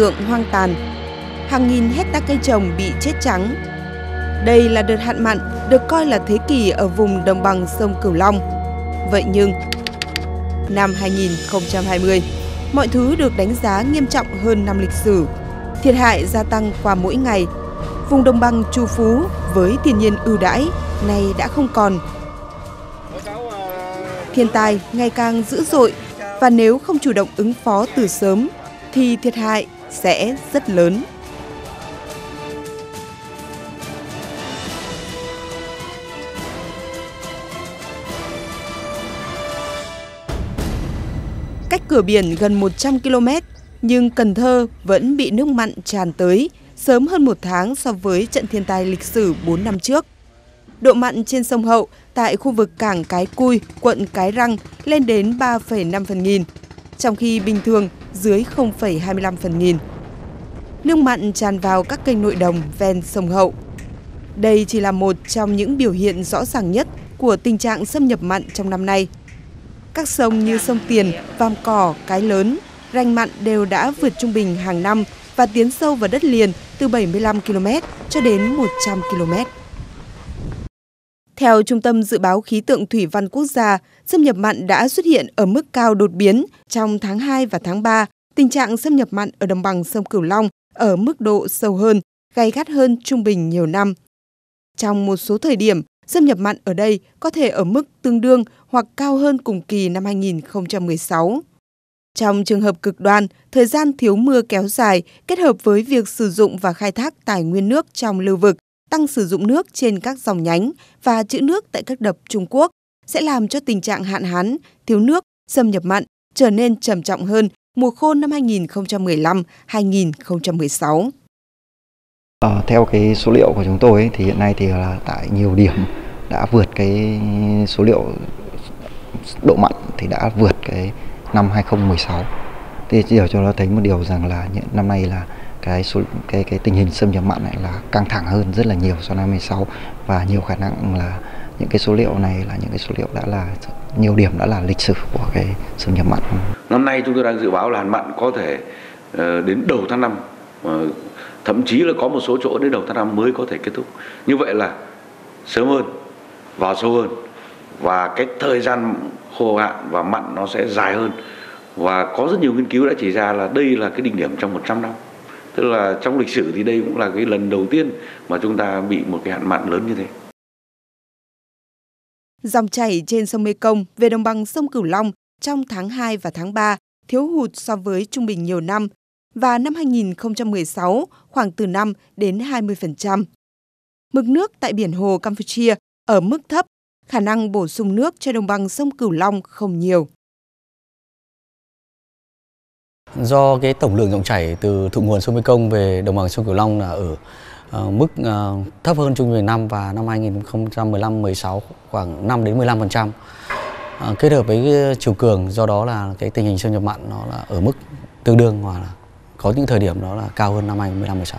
tượng hoang tàn. Hàng nghìn hecta cây trồng bị chết trắng. Đây là đợt hạn mặn được coi là thế kỷ ở vùng đồng bằng sông Cửu Long. Vậy nhưng, năm 2020, mọi thứ được đánh giá nghiêm trọng hơn năm lịch sử. Thiệt hại gia tăng qua mỗi ngày. Vùng đồng bằng Chu Phú với thiên nhiên ưu đãi nay đã không còn. Thiên tai ngày càng dữ dội và nếu không chủ động ứng phó từ sớm thì thiệt hại sẽ rất lớn. Cách cửa biển gần 100 km, nhưng Cần Thơ vẫn bị nước mặn tràn tới sớm hơn một tháng so với trận thiên tai lịch sử 4 năm trước. Độ mặn trên sông Hậu tại khu vực cảng Cái Cui, quận Cái Răng lên đến 3,5 phần nghìn, trong khi bình thường dưới 0,25 phần nghìn. Nước mặn tràn vào các kênh nội đồng ven sông Hậu. Đây chỉ là một trong những biểu hiện rõ ràng nhất của tình trạng xâm nhập mặn trong năm nay. Các sông như sông Tiền, Vam Cỏ, Cái Lớn, ranh mặn đều đã vượt trung bình hàng năm và tiến sâu vào đất liền từ 75 km cho đến 100 km. Theo Trung tâm Dự báo Khí tượng Thủy văn Quốc gia, xâm nhập mặn đã xuất hiện ở mức cao đột biến trong tháng 2 và tháng 3. Tình trạng xâm nhập mặn ở đồng bằng sông Cửu Long ở mức độ sâu hơn, gay gắt hơn trung bình nhiều năm. Trong một số thời điểm, xâm nhập mặn ở đây có thể ở mức tương đương hoặc cao hơn cùng kỳ năm 2016. Trong trường hợp cực đoan, thời gian thiếu mưa kéo dài kết hợp với việc sử dụng và khai thác tài nguyên nước trong lưu vực, tăng sử dụng nước trên các dòng nhánh và trữ nước tại các đập Trung Quốc sẽ làm cho tình trạng hạn hán, thiếu nước, xâm nhập mặn trở nên trầm trọng hơn mùa khô năm 2015-2016. À, theo cái số liệu của chúng tôi ấy, thì hiện nay thì là tại nhiều điểm đã vượt cái số liệu độ mặn thì đã vượt cái năm 2016. Thì điều cho nó thấy một điều rằng là những năm nay là cái số cái cái tình hình xâm nhập mặn này là căng thẳng hơn rất là nhiều so năm 2016 và nhiều khả năng là những cái số liệu này là những cái số liệu đã là nhiều điểm đã là lịch sử của cái xâm nhập mặn. Năm nay chúng tôi đang dự báo là hạn mặn có thể ờ, đến đầu tháng 5 ờ, thậm chí là có một số chỗ đến đầu tháng 5 mới có thể kết thúc. Như vậy là sớm hơn, vào sâu hơn và cái thời gian khô hạn và mặn nó sẽ dài hơn và có rất nhiều nghiên cứu đã chỉ ra là đây là cái đỉnh điểm trong 100 năm tức là trong lịch sử thì đây cũng là cái lần đầu tiên mà chúng ta bị một cái hạn mặn lớn như thế Dòng chảy trên sông Mekong về đồng bằng sông Cửu Long trong tháng 2 và tháng 3 thiếu hụt so với trung bình nhiều năm và năm 2016 khoảng từ 5 đến 20%. Mực nước tại biển Hồ Campuchia ở mức thấp, khả năng bổ sung nước cho đồng bằng sông Cửu Long không nhiều. Do cái tổng lượng dòng chảy từ thượng nguồn sông Mekong về đồng bằng sông Cửu Long là ở uh, mức uh, thấp hơn trung bình năm và năm 2015-16 khoảng 5 đến 15%. Uh, ờ, kết hợp với chiều cường do đó là cái tình hình xâm nhập mặn nó là ở mức tương đương hoặc là có những thời điểm đó là cao hơn năm 2015-16.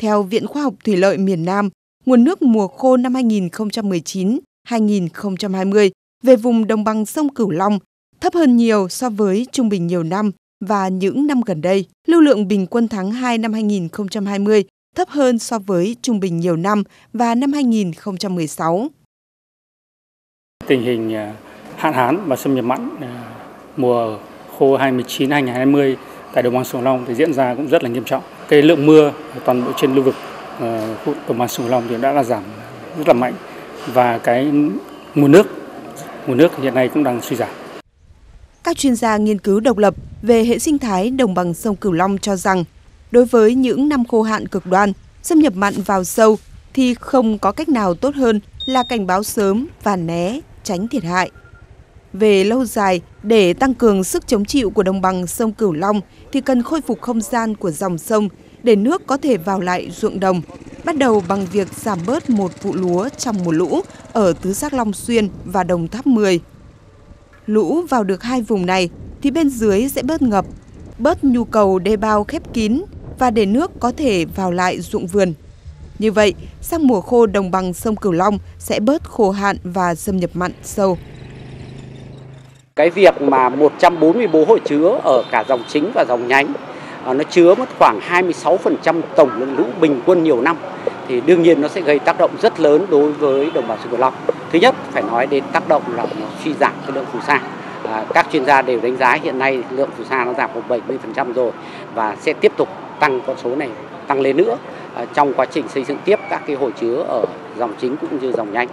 Theo Viện Khoa học Thủy lợi miền Nam, nguồn nước mùa khô năm 2019-2020 về vùng đồng bằng sông Cửu Long thấp hơn nhiều so với trung bình nhiều năm và những năm gần đây. Lưu lượng bình quân tháng 2 năm 2020 thấp hơn so với trung bình nhiều năm và năm 2016. Tình hình à, hạn hán và xâm nhập mặn à, mùa khô 2019-2020 tại đồng bằng sông Long thì diễn ra cũng rất là nghiêm trọng. Cái lượng mưa toàn bộ trên lưu vực ờ, khu đồng bằng sông Long thì đã là giảm rất là mạnh và cái nguồn nước nguồn nước hiện nay cũng đang suy giảm. Các chuyên gia nghiên cứu độc lập về hệ sinh thái đồng bằng sông Cửu Long cho rằng, đối với những năm khô hạn cực đoan, xâm nhập mặn vào sâu thì không có cách nào tốt hơn là cảnh báo sớm và né, tránh thiệt hại. Về lâu dài, để tăng cường sức chống chịu của đồng bằng sông Cửu Long thì cần khôi phục không gian của dòng sông để nước có thể vào lại ruộng đồng, bắt đầu bằng việc giảm bớt một vụ lúa trong mùa lũ ở Tứ Giác Long Xuyên và Đồng Tháp 10 lũ vào được hai vùng này thì bên dưới sẽ bớt ngập, bớt nhu cầu đê bao khép kín và để nước có thể vào lại ruộng vườn. Như vậy, sang mùa khô đồng bằng sông Cửu Long sẽ bớt khô hạn và xâm nhập mặn sâu. Cái việc mà 144 hồ chứa ở cả dòng chính và dòng nhánh à, nó chứa mất khoảng 26% tổng lượng lũ bình quân nhiều năm thì đương nhiên nó sẽ gây tác động rất lớn đối với đồng bằng sông Cửu Long. Thứ nhất phải nói đến tác động là nó suy giảm cái lượng phù sa. À, các chuyên gia đều đánh giá hiện nay lượng phù sa nó giảm khoảng 70% rồi và sẽ tiếp tục tăng con số này tăng lên nữa à, trong quá trình xây dựng tiếp các cái hồ chứa ở dòng chính cũng như dòng nhanh.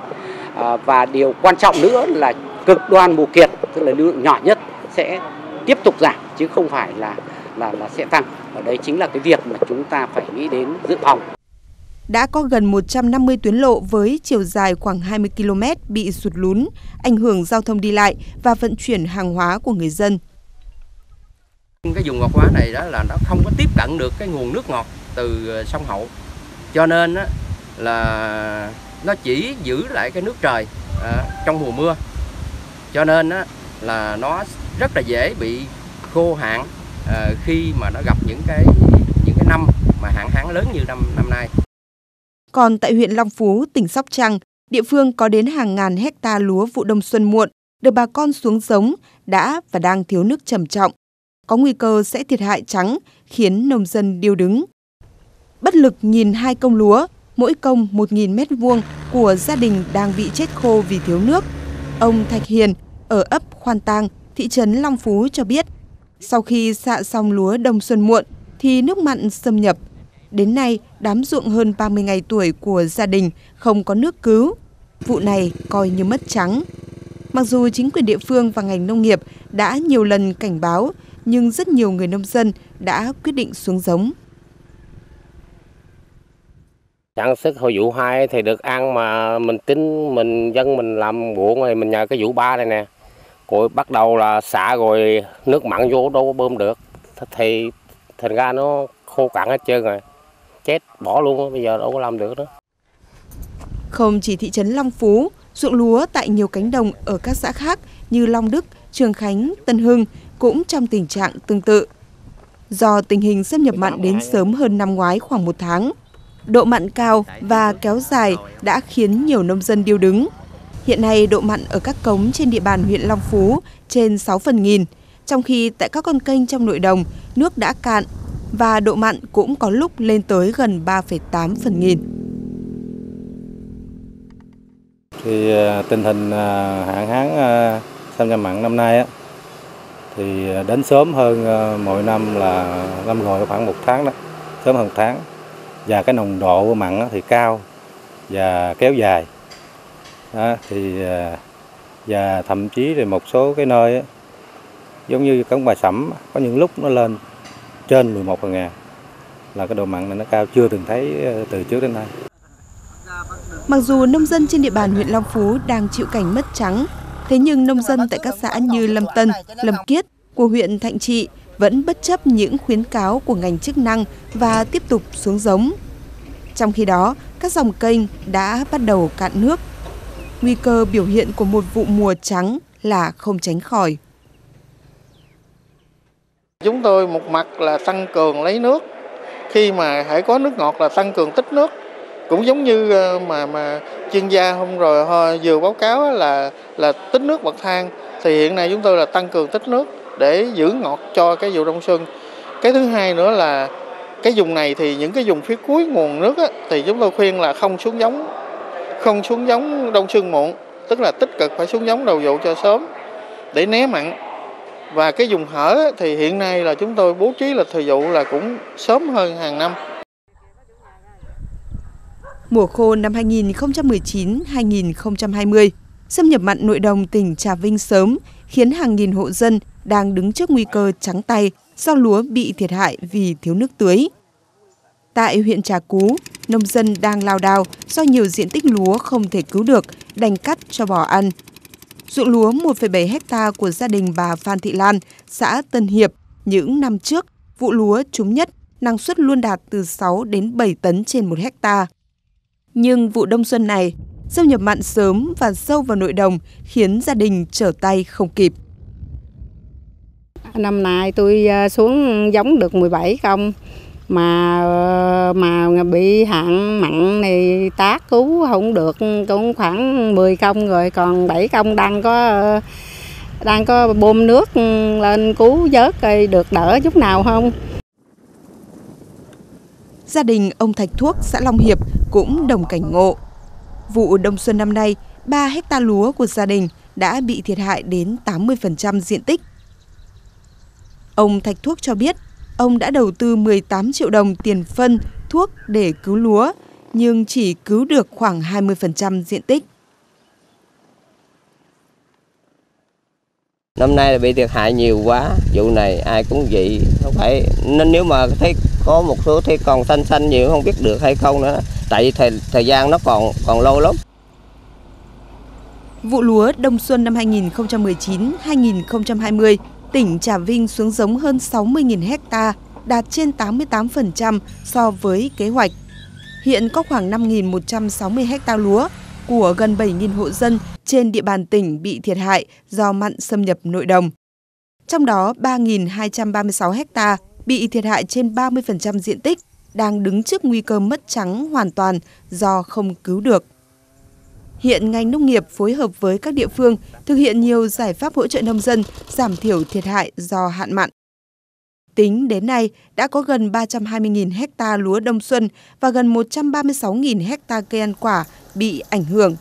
À, và điều quan trọng nữa là cực đoan mù kiệt tức là lưu lượng nhỏ nhất sẽ tiếp tục giảm chứ không phải là là là sẽ tăng. Ở đây chính là cái việc mà chúng ta phải nghĩ đến dự phòng. Đã có gần 150 tuyến lộ với chiều dài khoảng 20 km bị sụt lún, ảnh hưởng giao thông đi lại và vận chuyển hàng hóa của người dân. Cái vùng ngọt hóa này đó là nó không có tiếp cận được cái nguồn nước ngọt từ ờ, sông Hậu. Cho nên là nó chỉ giữ lại cái nước trời à, trong mùa mưa. Cho nên là nó rất là dễ bị khô hạn à, khi mà nó gặp những cái những cái năm mà hạn hán lớn như năm năm nay. Còn tại huyện Long Phú, tỉnh Sóc Trăng, địa phương có đến hàng ngàn hecta lúa vụ đông xuân muộn được bà con xuống giống đã và đang thiếu nước trầm trọng. Có nguy cơ sẽ thiệt hại trắng, khiến nông dân điêu đứng. Bất lực nhìn hai công lúa, mỗi công 1.000 mét vuông của gia đình đang bị chết khô vì thiếu nước. Ông Thạch Hiền ở ấp Khoan Tang, thị trấn Long Phú cho biết, sau khi xạ xong lúa đông xuân muộn thì nước mặn xâm nhập. Đến nay, đám ruộng hơn 30 ngày tuổi của gia đình không có nước cứu. Vụ này coi như mất trắng. Mặc dù chính quyền địa phương và ngành nông nghiệp đã nhiều lần cảnh báo, nhưng rất nhiều người nông dân đã quyết định xuống giống. Sản xuất hồi vụ 2 thì được ăn mà mình tính mình dân mình làm ruộng thì mình nhờ cái vụ 3 này nè. Rồi bắt đầu là xả rồi nước mặn vô đâu có bơm được. Thì thành ra nó khô cạn hết trơn rồi. Chết bỏ luôn bây giờ đâu có làm được nữa. Không chỉ thị trấn Long Phú, ruộng lúa tại nhiều cánh đồng ở các xã khác như Long Đức, Trường Khánh, Tân Hưng cũng trong tình trạng tương tự. Do tình hình xâm nhập mặn đến sớm hơn năm ngoái khoảng một tháng, độ mặn cao và kéo dài đã khiến nhiều nông dân điêu đứng. Hiện nay độ mặn ở các cống trên địa bàn huyện Long Phú trên 6 phần nghìn, trong khi tại các con kênh trong nội đồng nước đã cạn và độ mặn cũng có lúc lên tới gần 3,8 phần nghìn. Thì à, tình hình à, hạn hán à, xâm nhập mặn năm nay á, thì đến sớm hơn mỗi năm là năm rồi khoảng một tháng đó, sớm hơn một tháng. Và cái nồng độ mặn thì cao và kéo dài. Đó, thì và thậm chí thì một số cái nơi á, giống như cống Bà Sẩm có những lúc nó lên trên 11 phần ngàn là cái độ mặn này nó cao chưa từng thấy ờ, từ trước đến nay. Mặc dù nông dân trên địa bàn huyện Long Phú đang chịu cảnh mất trắng, thế nhưng nông dân tại các xã như Lâm Tân, Lâm Kiết của huyện Thạnh Trị vẫn bất chấp những khuyến cáo của ngành chức năng và tiếp tục xuống giống. Trong khi đó, các dòng kênh đã bắt đầu cạn nước. Nguy cơ biểu hiện của một vụ mùa trắng là không tránh khỏi. Chúng tôi một mặt là tăng cường lấy nước, khi mà hãy có nước ngọt là tăng cường tích nước. Cũng giống như ờ, mà mà chuyên gia hôm rồi họ vừa báo cáo là là tích nước bậc thang thì hiện nay chúng tôi là tăng cường tích nước để giữ ngọt cho cái vụ đông xuân. Cái thứ hai nữa là cái vùng này thì những cái vùng phía cuối nguồn nước á, thì chúng tôi khuyên là không xuống giống không xuống giống đông xuân muộn tức là tích cực phải xuống giống đầu vụ cho sớm để né mặn và cái dùng hở thì hiện nay là chúng tôi bố trí là thời vụ là cũng sớm hơn hàng năm Mùa khô năm 2019-2020, xâm nhập mặn nội đồng tỉnh Trà Vinh sớm khiến hàng nghìn hộ dân đang đứng trước nguy cơ trắng tay do lúa bị thiệt hại vì thiếu nước tưới. Tại huyện Trà Cú, nông dân đang lao đao do nhiều diện tích lúa không thể cứu được, đành cắt cho bò ăn. Ruộng lúa 1,7 hecta của gia đình bà Phan Thị Lan, xã Tân Hiệp, những năm trước, vụ lúa trúng nhất, năng suất luôn đạt từ 6 đến 7 tấn trên một hecta. Nhưng vụ đông xuân này, xâm nhập mặn sớm và sâu vào nội đồng khiến gia đình trở tay không kịp. Năm nay tôi à, xuống giống được 17 công mà ờ, mà bị hạn mặn này tác cứu không được cũng khoảng 10 công rồi còn 7 công đang có ờ, đang có bơm nước lên cứu vớt coi được đỡ chút nào không gia đình ông Thạch Thuốc, xã Long Hiệp cũng đồng cảnh ngộ. Vụ đông xuân năm nay, 3 hecta lúa của gia đình đã bị thiệt hại đến 80% diện tích. Ông Thạch Thuốc cho biết, ông đã đầu tư 18 triệu đồng tiền phân, thuốc để cứu lúa, nhưng chỉ cứu được khoảng 20% diện tích. Năm nay là bị thiệt hại nhiều quá, vụ này ai cũng vậy, không phải nên nếu mà thấy có một số thấy còn xanh xanh nhiều không biết được hay không nữa, tại vì thời, thời gian nó còn còn lâu lắm. Vụ lúa đông xuân năm 2019-2020, tỉnh Trà Vinh xuống giống hơn 60.000 ha, đạt trên 88% so với kế hoạch. Hiện có khoảng 5.160 ha lúa của gần 7.000 hộ dân trên địa bàn tỉnh bị thiệt hại do mặn xâm nhập nội đồng. Trong đó 3.236 ha bị thiệt hại trên 30% diện tích, đang đứng trước nguy cơ mất trắng hoàn toàn do không cứu được. Hiện ngành nông nghiệp phối hợp với các địa phương thực hiện nhiều giải pháp hỗ trợ nông dân giảm thiểu thiệt hại do hạn mặn. Tính đến nay, đã có gần 320.000 hecta lúa đông xuân và gần 136.000 hecta cây ăn quả bị ảnh hưởng.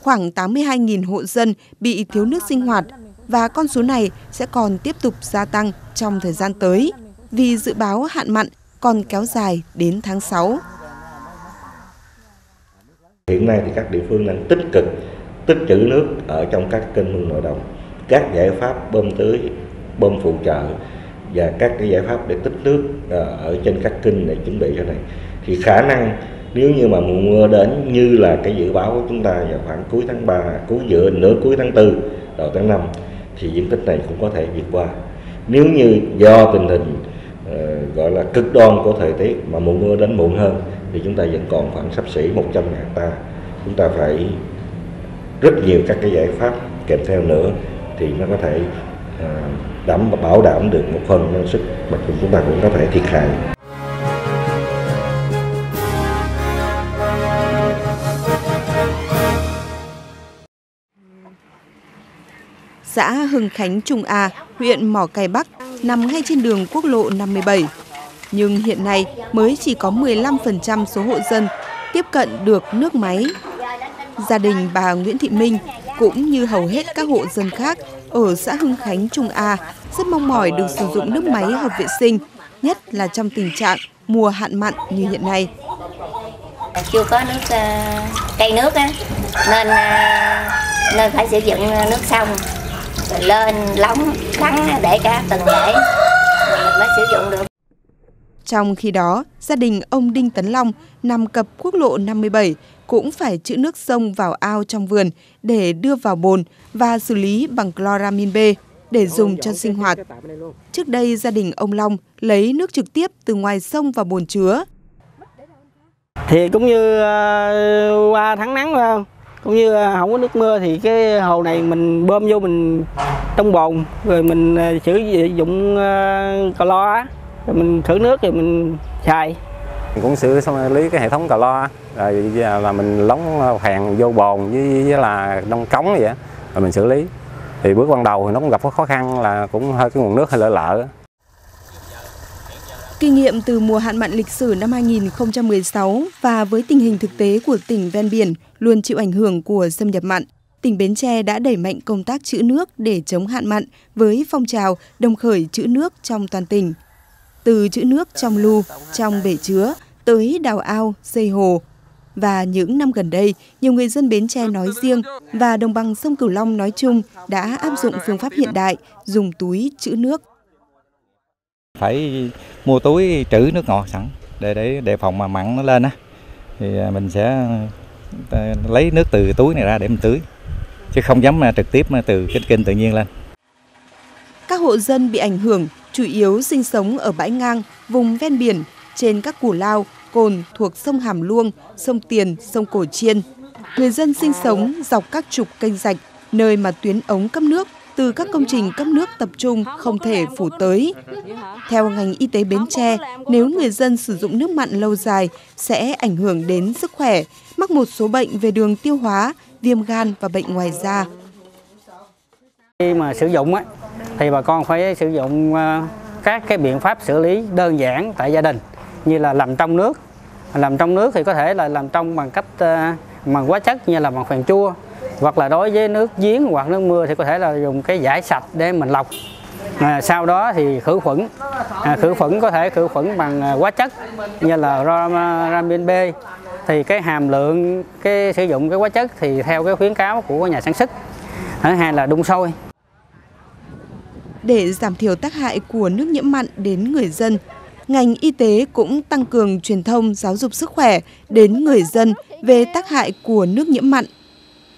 Khoảng 82.000 hộ dân bị thiếu nước sinh hoạt và con số này sẽ còn tiếp tục gia tăng trong thời gian tới vì dự báo hạn mặn còn kéo dài đến tháng 6. Hiện nay thì các địa phương đang tích cực tích trữ nước ở trong các kênh mương nội đồng, các giải pháp bơm tưới, bơm phụ trợ và các cái giải pháp để tích nước ờ, ở trên các kênh để chuẩn bị cho này thì khả năng nếu như mà mùa mưa đến như là cái dự báo của chúng ta vào khoảng cuối tháng 3, cuối giữa nửa cuối tháng 4, đầu tháng 5 thì diện tích này cũng có thể vượt qua. Nếu như do tình hình uh, gọi là cực đoan của thời tiết mà mùa mưa đến muộn hơn thì chúng ta vẫn còn khoảng sắp xỉ 100 ngàn ta. Chúng ta phải rất nhiều các cái giải pháp kèm theo nữa thì nó có thể à, đảm bảo đảm được một phần năng suất mà chúng ta cũng có thể thiệt hại. Xã Hưng Khánh Trung A, huyện Mỏ Cày Bắc nằm ngay trên đường quốc lộ 57. Nhưng hiện nay mới chỉ có 15% số hộ dân tiếp cận được nước máy. Gia đình bà Nguyễn Thị Minh cũng như hầu hết các hộ dân khác ở xã Hưng Khánh Trung A rất mong mỏi được sử dụng nước máy hợp vệ sinh, nhất là trong tình trạng mùa hạn mặn như hiện nay. Chưa có nước ờ, cây nước á, nên ờ, nên phải sử dụng ờ, nước sông lên lóng khắn để cả từng để mình mới sử dụng được. Trong khi đó, gia đình ông Đinh Tấn Long nằm cập quốc lộ 57 cũng phải trữ nước sông vào ao trong vườn để đưa vào bồn và xử lý bằng chloramin B để dùng cho sinh hoạt. Trước đây gia đình ông Long lấy nước trực tiếp từ ngoài sông vào bồn chứa. Thì cũng như uh, qua tháng nắng phải không? Cũng như uh, không có nước mưa thì cái hồ này mình bơm vô mình trong bồn rồi mình uh, sử dụng clo rồi mình thử nước thì mình xài. Cũng xử lý cái hệ thống cà lo. Rồi là mình lóng phèn vô bồn với, với là đông cống vậy rồi mình xử lý. Thì bước ban đầu thì nó cũng gặp khó khăn là cũng hơi cái nguồn nước hơi lợ lợ Kinh nghiệm từ mùa hạn mặn lịch sử năm 2016 và với tình hình thực tế của tỉnh ven biển luôn chịu ảnh hưởng của xâm nhập mặn, tỉnh Bến Tre đã đẩy mạnh công tác trữ nước để chống hạn mặn với phong trào đồng khởi trữ nước trong toàn tỉnh. Từ trữ nước trong lu, trong bể chứa tới đào ao, xây hồ. Và những năm gần đây, nhiều người dân Bến Tre nói riêng và đồng bằng sông Cửu Long nói chung đã áp dụng phương pháp hiện đại dùng túi trữ nước. Phải mua túi trữ nước ngọt sẵn để để đề phòng mà mặn nó lên á thì mình sẽ lấy nước từ túi này ra để mình tưới chứ không dám trực tiếp từ cái kênh tự nhiên lên. Các hộ dân bị ảnh hưởng chủ yếu sinh sống ở bãi ngang, vùng ven biển, trên các củ lao, cồn thuộc sông Hàm Luông, sông Tiền, sông Cổ Chiên. Người dân sinh sống dọc các trục kênh rạch, nơi mà tuyến ống cấp nước từ các công trình cấp nước tập trung không thể phủ tới. Theo ngành y tế Bến Tre, nếu người dân sử dụng nước mặn lâu dài sẽ ảnh hưởng đến sức khỏe, mắc một số bệnh về đường tiêu hóa, viêm gan và bệnh ngoài da. Khi mà sử dụng ấy thì bà con phải sử dụng ờ, các cái biện pháp xử lý đơn giản tại gia đình như là làm trong nước. Làm trong nước thì có thể là làm trong bằng cách ờ, bằng hóa chất như là bằng phèn chua hoặc là đối với nước giếng hoặc nước mưa thì có thể là dùng cái giải sạch để mình lọc. À, sau đó thì khử khuẩn à, khử khuẩn có thể khử khuẩn bằng ờ, hóa chất như là ramin B. Thì cái hàm lượng cái sử dụng cái hóa chất thì theo cái khuyến cáo của nhà sản xuất hay là đun sôi để giảm thiểu tác hại của nước nhiễm mặn đến người dân ngành y tế cũng tăng cường truyền thông giáo dục sức khỏe đến người dân về tác hại của nước nhiễm mặn,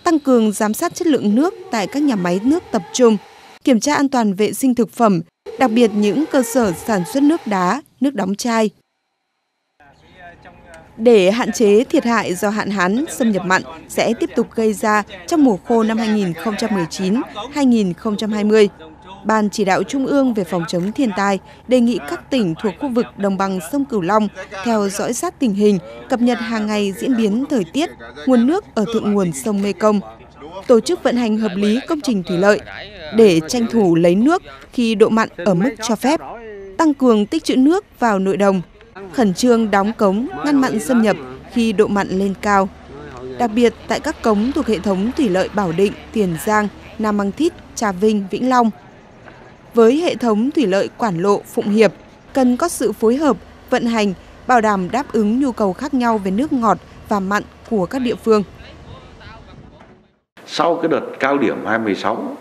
tăng cường giám sát chất lượng nước tại các nhà máy nước tập trung, kiểm tra an toàn vệ sinh thực phẩm, đặc biệt những cơ sở sản xuất nước đá, nước đóng chai. Để hạn chế thiệt hại do hạn hán xâm nhập mặn sẽ tiếp tục gây ra trong mùa khô năm 2019-2020, Ban chỉ đạo Trung ương về phòng chống thiên tai đề nghị các tỉnh thuộc khu vực đồng bằng sông Cửu Long theo dõi sát tình hình, cập nhật hàng ngày diễn biến thời tiết, nguồn nước ở thượng nguồn sông Mekong, tổ chức vận hành hợp lý công trình thủy lợi để tranh thủ lấy nước khi độ mặn ở mức cho phép, tăng cường tích trữ nước vào nội đồng, khẩn trương đóng cống ngăn mặn xâm nhập khi độ mặn lên cao. Đặc biệt tại các cống thuộc hệ thống thủy lợi Bảo Định, Tiền Giang, Nam Mang Thít, Trà Vinh, Vĩnh Long – với hệ thống thủy lợi Quản Lộ, Phụng Hiệp cần có sự phối hợp, vận hành, bảo đảm đáp ứng nhu cầu khác nhau về nước ngọt và mặn của các địa phương. Sau cái đợt cao điểm 2016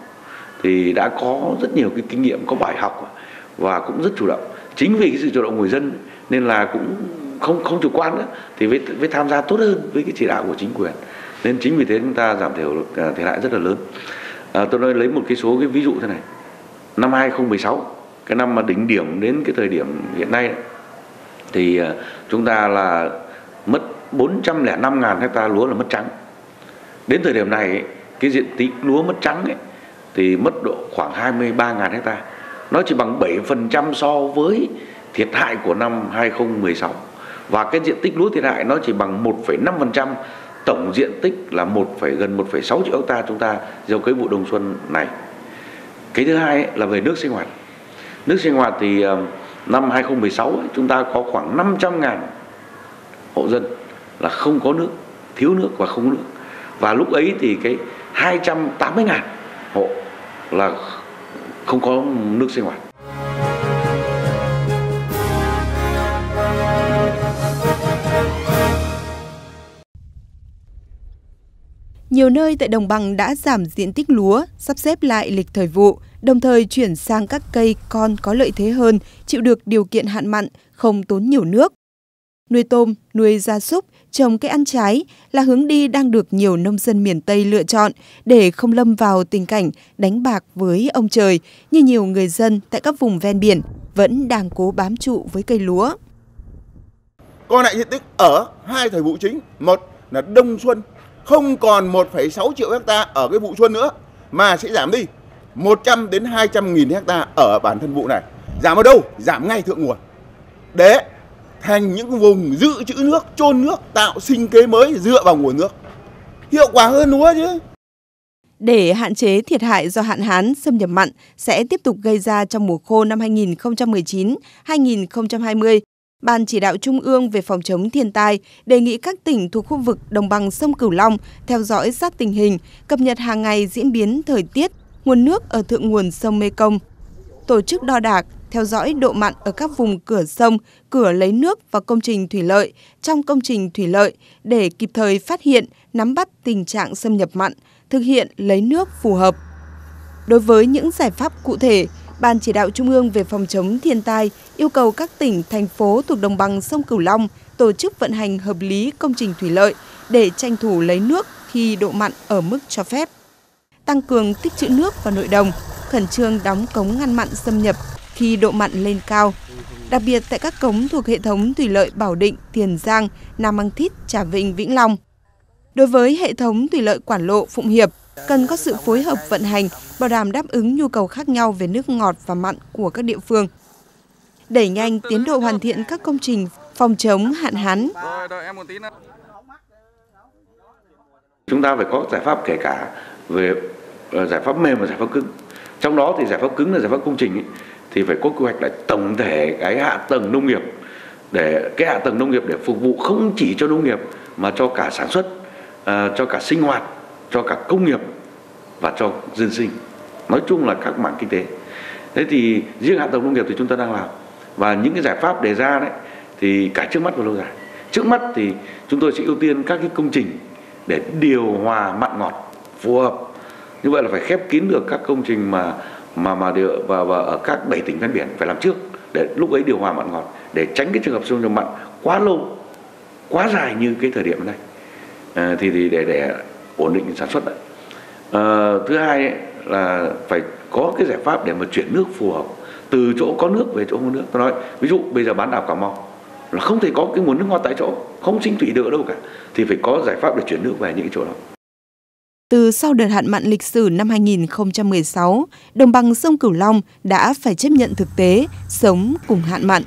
thì đã có rất nhiều cái kinh nghiệm, có bài học và cũng rất chủ động. Chính vì cái sự chủ động của người dân nên là cũng không không chủ quan nữa thì mới, mới tham gia tốt hơn với cái chỉ đạo của chính quyền. Nên chính vì thế chúng ta giảm thiểu được thiệt hại rất là lớn. À, tôi nói lấy một cái số cái ví dụ thế này năm 2016 cái năm mà đỉnh điểm đến cái thời điểm hiện nay thì ờ, chúng ta là mất 405 ngàn hecta lúa là mất trắng. Đến thời điểm này cái diện tích lúa mất trắng ấy, thì mất độ khoảng 23 ngàn hecta nó chỉ bằng 7% so với thiệt hại của năm 2016 và cái diện tích lúa thiệt hại nó chỉ bằng 1,5% tổng diện tích là 1, gần 1,6 triệu hecta chúng ta gieo cấy vụ đông xuân này cái thứ hai là về nước sinh hoạt. Nước sinh hoạt thì ờ, năm 2016 chúng ta có khoảng 500 ngàn hộ dân là không có nước, thiếu nước và không có nước. Và lúc ấy thì cái 280 ngàn hộ là không có nước sinh hoạt. Nhiều nơi tại đồng bằng đã giảm diện tích lúa, sắp xếp lại lịch thời vụ, đồng thời chuyển sang các cây con có lợi thế hơn, chịu được điều kiện hạn mặn, không tốn nhiều nước. Nuôi tôm, nuôi gia súc, trồng cây ăn trái là hướng đi đang được nhiều nông dân miền Tây lựa chọn để không lâm vào tình cảnh đánh bạc với ông trời như nhiều người dân tại các vùng ven biển vẫn đang cố bám trụ với cây lúa. Còn lại diện tích ở hai thời vụ chính, một là đông xuân không còn 1,6 triệu hecta ở cái vụ xuân nữa mà sẽ giảm đi 100 đến 200 nghìn hecta ở bản thân vụ này. Giảm ở đâu? Giảm ngay thượng nguồn. Để thành những vùng dự trữ nước, chôn nước, tạo sinh kế mới dựa vào nguồn nước. Hiệu quả hơn lúa chứ. Để hạn chế thiệt hại do hạn hán xâm nhập mặn sẽ tiếp tục gây ra trong mùa khô năm 2019-2020 Ban chỉ đạo Trung ương về phòng chống thiên tai đề nghị các tỉnh thuộc khu vực đồng bằng sông Cửu Long theo dõi sát tình hình, cập nhật hàng ngày diễn biến thời tiết, nguồn nước ở thượng nguồn sông Mekong. Tổ chức đo đạc, theo dõi độ mặn ở các vùng cửa sông, cửa lấy nước và công trình thủy lợi trong công trình thủy lợi để kịp thời phát hiện, nắm bắt tình trạng xâm nhập mặn, thực hiện lấy nước phù hợp. Đối với những giải pháp cụ thể, Ban chỉ đạo Trung ương về phòng chống thiên tai yêu cầu các tỉnh, thành phố thuộc đồng bằng sông Cửu Long tổ chức vận hành hợp lý công trình thủy lợi để tranh thủ lấy nước khi độ mặn ở mức cho phép. Tăng cường tích trữ nước vào nội đồng, khẩn trương đóng cống ngăn mặn xâm nhập khi độ mặn lên cao. Đặc biệt tại các cống thuộc hệ thống thủy lợi Bảo Định, Tiền Giang, Nam Mang Thít, Trà Vinh, Vĩnh Long. Đối với hệ thống thủy lợi Quản Lộ, Phụng Hiệp, cần có sự phối hợp vận hành, bảo đảm đáp ứng nhu cầu khác nhau về nước ngọt và mặn của các địa phương. Đẩy nhanh tiến độ hoàn thiện các công trình phòng chống hạn hán. Chúng ta phải có giải pháp kể cả về ờ, giải pháp mềm và giải pháp cứng. Trong đó thì giải pháp cứng là giải pháp công trình ấy, thì phải có quy hoạch lại tổng thể cái hạ tầng nông nghiệp để cái hạ tầng nông nghiệp để phục vụ không chỉ cho nông nghiệp mà cho cả sản xuất, ờ, cho cả sinh hoạt, cho cả công nghiệp và cho dân sinh. Nói chung là các mảng kinh tế. Thế thì riêng hạ tầng nông nghiệp thì chúng ta đang làm và những cái giải pháp đề ra đấy thì cả trước mắt và lâu dài. Trước mắt thì chúng tôi sẽ ưu tiên các cái công trình để điều hòa mặn ngọt phù hợp. Như vậy là phải khép kín được các công trình mà mà mà điều và, và ở các bảy tỉnh ven biển phải làm trước để lúc ấy điều hòa mặn ngọt để tránh cái trường hợp xâm nhập mặn quá lâu quá dài như cái thời điểm này à, thì thì để để ổn định sản xuất đấy. À, thứ hai ấy, là phải có cái giải pháp để mà chuyển nước phù hợp từ chỗ có nước về chỗ không có nước tôi nói ví dụ bây giờ bán đảo cà mau là không thể có cái nguồn nước ngọt tại chỗ không sinh thủy được đâu cả thì phải có giải pháp để chuyển nước về những chỗ đó từ sau đợt hạn mặn lịch sử năm 2016, đồng bằng sông Cửu Long đã phải chấp nhận thực tế sống cùng hạn mặn.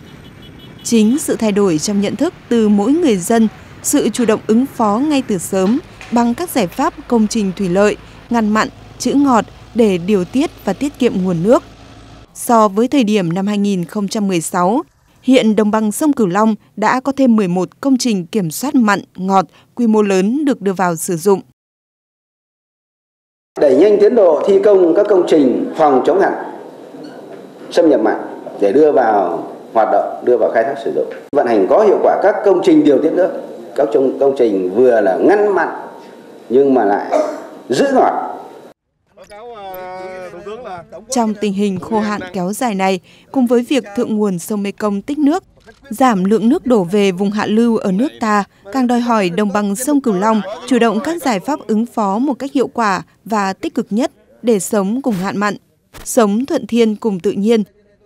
Chính sự thay đổi trong nhận thức từ mỗi người dân, sự chủ động ứng phó ngay từ sớm bằng các giải pháp công trình thủy lợi, ngăn mặn, chữ ngọt để điều tiết và tiết kiệm nguồn nước. So với thời điểm năm 2016, hiện đồng bằng sông Cửu Long đã có thêm 11 công trình kiểm soát mặn, ngọt quy mô lớn được đưa vào sử dụng. Đẩy nhanh tiến độ thi công các công trình phòng chống hạn xâm nhập mặn để đưa vào hoạt động, đưa vào khai thác sử dụng. Vận hành có hiệu quả các công trình điều tiết nước, các công trình vừa là ngăn mặn nhưng mà lại giữ ngọt trong tình hình khô hạn kéo dài này, cùng với việc thượng nguồn sông Mekong tích nước, giảm lượng nước đổ về vùng hạ lưu ở nước ta, càng đòi hỏi đồng bằng sông Cửu Long chủ động các giải pháp ứng phó một cách hiệu quả và tích cực nhất để sống cùng hạn mặn, sống thuận thiên cùng tự nhiên.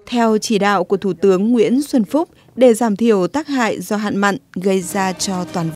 Theo chỉ đạo của Thủ tướng Nguyễn Xuân Phúc để giảm thiểu tác hại do hạn mặn gây ra cho toàn